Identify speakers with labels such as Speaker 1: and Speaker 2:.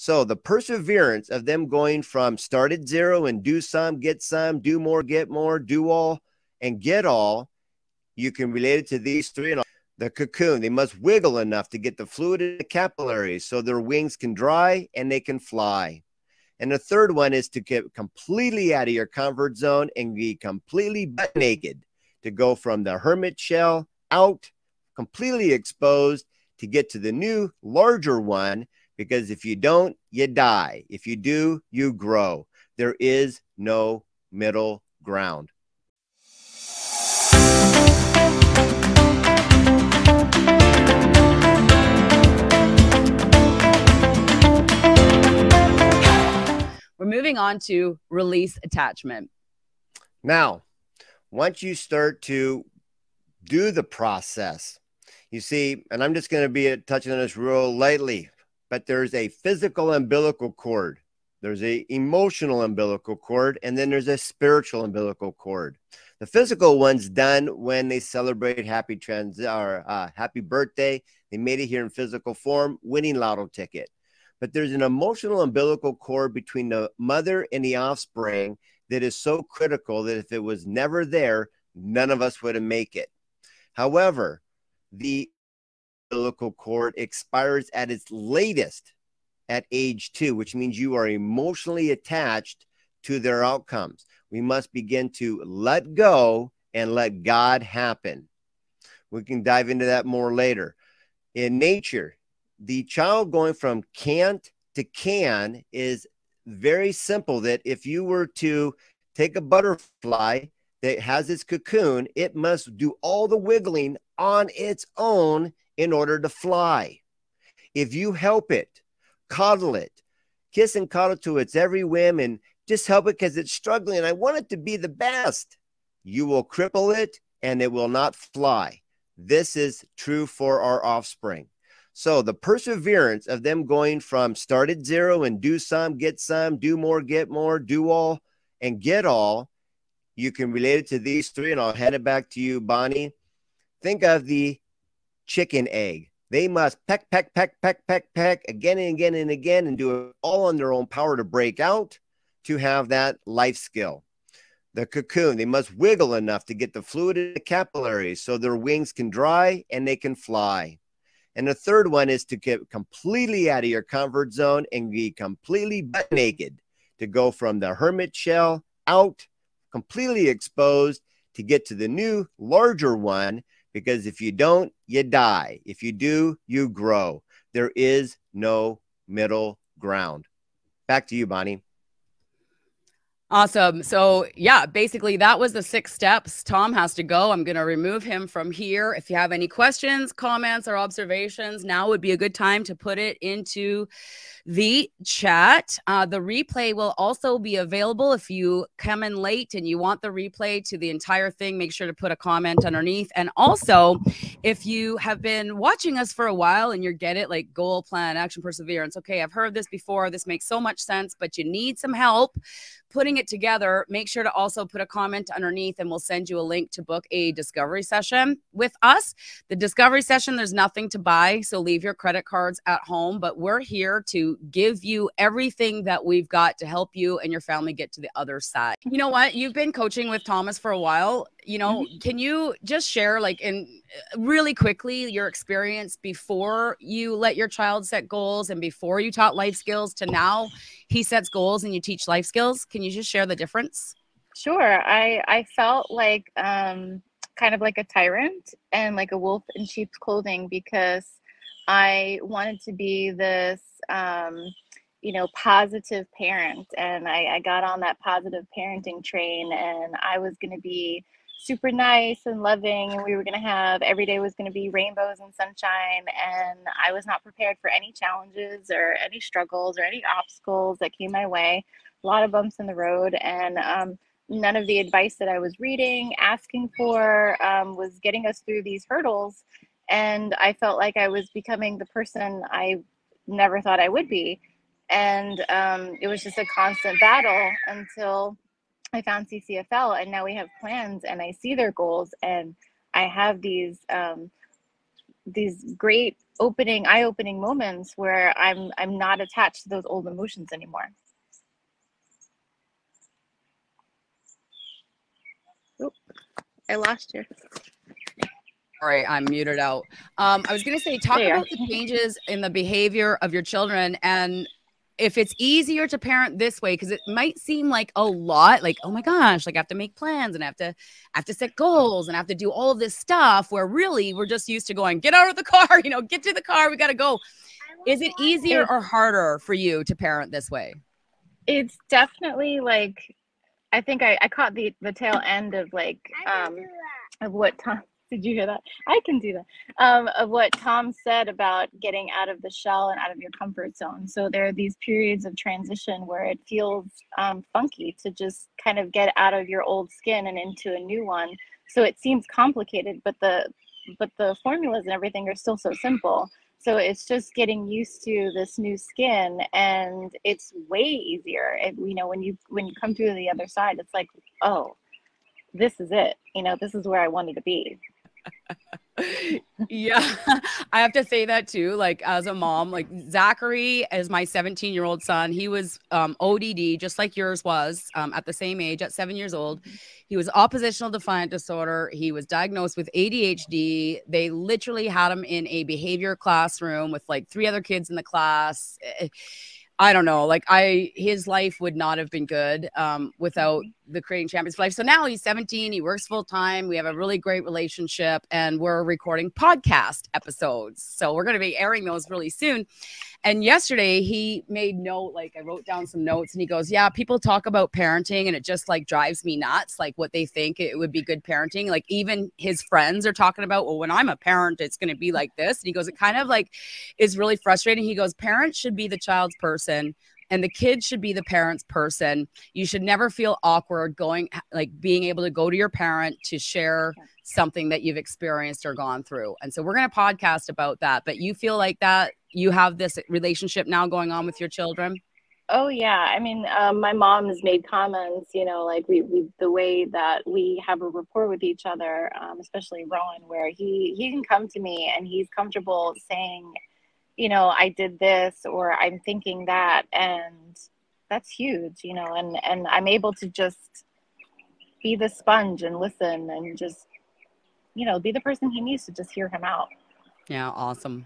Speaker 1: So the perseverance of them going from start at zero and do some, get some, do more, get more, do all, and get all, you can relate it to these three. And the cocoon, they must wiggle enough to get the fluid in the capillaries so their wings can dry and they can fly. And the third one is to get completely out of your comfort zone and be completely butt naked to go from the hermit shell out, completely exposed to get to the new, larger one because if you don't, you die. If you do, you grow. There is no middle ground.
Speaker 2: We're moving on to release attachment.
Speaker 1: Now, once you start to do the process, you see, and I'm just going to be touching on this real lightly but there's a physical umbilical cord, there's a emotional umbilical cord, and then there's a spiritual umbilical cord. The physical one's done when they celebrate happy trans or uh, happy birthday. They made it here in physical form, winning lotto ticket. But there's an emotional umbilical cord between the mother and the offspring that is so critical that if it was never there, none of us would have make it. However, the umbilical cord expires at its latest at age two, which means you are emotionally attached to their outcomes. We must begin to let go and let God happen. We can dive into that more later. In nature, the child going from can't to can is very simple. That if you were to take a butterfly that has its cocoon, it must do all the wiggling on its own in order to fly. If you help it, coddle it, kiss and cuddle to its every whim, and just help it because it's struggling. And I want it to be the best. You will cripple it and it will not fly. This is true for our offspring. So the perseverance of them going from start at zero and do some, get some, do more, get more, do all, and get all, you can relate it to these three. And I'll hand it back to you, Bonnie. Think of the chicken egg. They must peck, peck, peck, peck, peck, peck again and again and again and do it all on their own power to break out to have that life skill. The cocoon, they must wiggle enough to get the fluid in the capillaries so their wings can dry and they can fly. And the third one is to get completely out of your comfort zone and be completely butt naked to go from the hermit shell out, completely exposed to get to the new, larger one because if you don't, you die. If you do, you grow. There is no middle ground. Back to you, Bonnie.
Speaker 2: Awesome. So, yeah, basically, that was the six steps. Tom has to go. I'm going to remove him from here. If you have any questions, comments, or observations, now would be a good time to put it into the chat. Uh, the replay will also be available if you come in late and you want the replay to the entire thing. Make sure to put a comment underneath. And also, if you have been watching us for a while and you get it like goal, plan, action, perseverance. Okay, I've heard this before. This makes so much sense, but you need some help putting it together, make sure to also put a comment underneath and we'll send you a link to book a discovery session with us. The discovery session, there's nothing to buy. So leave your credit cards at home, but we're here to give you everything that we've got to help you and your family get to the other side. You know what? You've been coaching with Thomas for a while. You know, mm-hmm. can you just share, like, in uh, really quickly, your experience before you let your child set goals and before you taught life skills to now he sets goals and you teach life skills? Can you just share the difference?
Speaker 3: Sure. I I felt like um, kind of like a tyrant and like a wolf in sheep's clothing because I wanted to be this um, you know positive parent and I, I got on that positive parenting train and I was going to be super nice and loving and we were going to have every day was going to be rainbows and sunshine and i was not prepared for any challenges or any struggles or any obstacles that came my way. A lot of bumps in the road and um, none of the advice that i was reading asking for um, was getting us through these hurdles and i felt like i was becoming the person i never thought i would be. And um, it was just a constant battle until I found CCFL and now we have plans and I see their goals and I have these um, these great opening eye-opening moments where i'm i'm not attached to those old emotions anymore. Oop, i lost you.
Speaker 2: Sorry, I'm muted out. Um, I was going to say, talk
Speaker 3: There you
Speaker 2: about the changes in the behavior of your children and if it's easier to parent this way, because it might seem like a lot, like, oh my gosh, like I have to make plans and I have to, I have to set goals and I have to do all of this stuff where really we're just used to going, get out of the car, you know, get to the car, we got to go. Is it easier or harder for you to parent this way?
Speaker 3: it's definitely like i think i, I caught the the tail end of like um of what tom did you hear that? I can do that. Um of what tom said about getting out of the shell and out of your comfort zone. So there are these periods of transition where it feels um, funky to just kind of get out of your old skin and into a new one. So it seems complicated but the but the formulas and everything are still so simple. So it's just getting used to this new skin and it's way easier. And you know when you when you come through the other side it's like oh this is it. You know this is where i wanted to be
Speaker 2: yeah, I have to say that too. Like as a mom, like Zachary is my 17 year old son. He was um, ODD, just like yours was um, at the same age, at seven years old. He was oppositional defiant disorder. He was diagnosed with ADHD. They literally had him in a behavior classroom with like three other kids in the class. Eh, I don't know. Like I, his life would not have been good um, without the creating champions for life. So now he's 17. He works full time. We have a really great relationship, and we're recording podcast episodes. So we're going to be airing those really soon. And yesterday he made note, like I wrote down some notes, and he goes, "Yeah, people talk about parenting, and it just like drives me nuts. Like what they think it would be good parenting. Like even his friends are talking about, well, when I'm a parent, it's going to be like this." And he goes, "It kind of like is really frustrating." He goes, "Parents should be the child's person." And the kid should be the parent's person. You should never feel awkward going, like being able to go to your parent to share something that you've experienced or gone through. And so we're going to podcast about that. But you feel like that you have this relationship now going on with your children?
Speaker 3: Oh yeah, I mean, um, my mom has made comments. You know, like we, we the way that we have a rapport with each other, um, especially Rowan, where he he can come to me and he's comfortable saying, you know, I did this or I'm thinking that, and that's huge. You know, and and I'm able to just be the sponge and listen and just, you know, be the person he needs to just hear him out.
Speaker 2: Yeah, awesome.